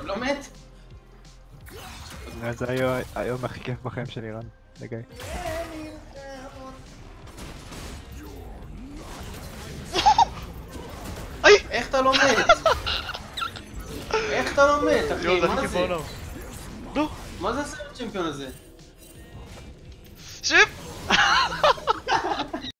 עוד לא מת? זה היום הכי כיף בחיים של רן. לגיא. איך אתה לא מת? איך אתה לא מת, אחי? מה זה? מה זה הסרט צ'מפיון הזה?